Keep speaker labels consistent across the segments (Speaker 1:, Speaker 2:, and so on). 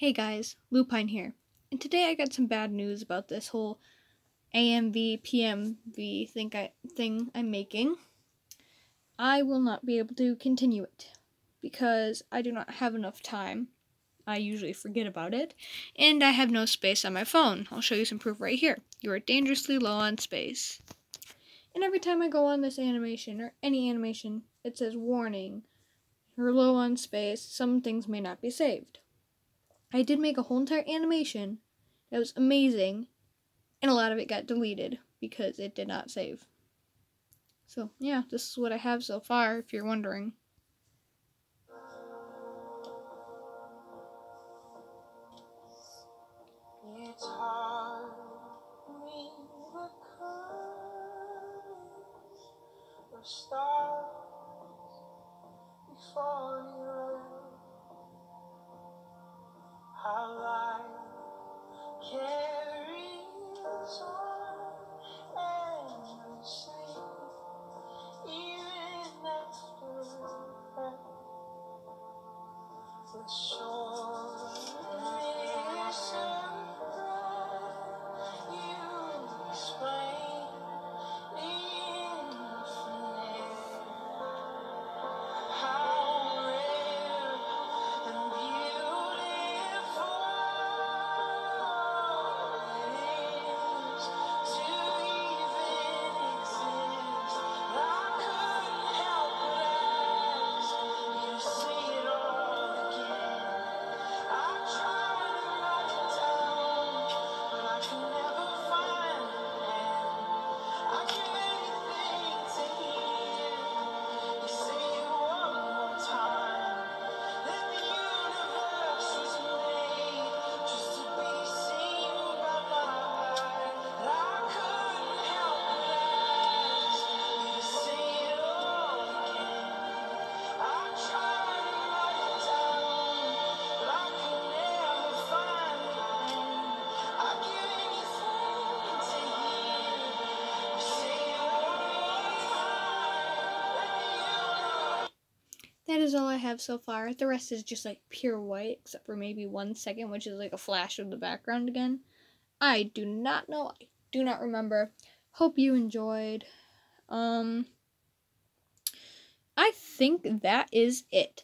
Speaker 1: Hey guys, Lupine here, and today I got some bad news about this whole AMV PMV thing, I, thing I'm making. I will not be able to continue it because I do not have enough time. I usually forget about it, and I have no space on my phone. I'll show you some proof right here. You are dangerously low on space. And every time I go on this animation, or any animation, it says warning, you're low on space, some things may not be saved. I did make a whole entire animation that was amazing, and a lot of it got deleted because it did not save. So, yeah, this is what I have so far, if you're wondering. Stars before how life carries on. And even after that is all I have so far. The rest is just like pure white, except for maybe one second, which is like a flash of the background again. I do not know. I do not remember. Hope you enjoyed. Um, I think that is it.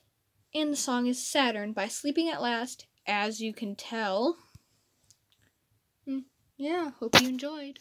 Speaker 1: And the song is Saturn by Sleeping at Last, as you can tell. Hmm, yeah, hope you enjoyed.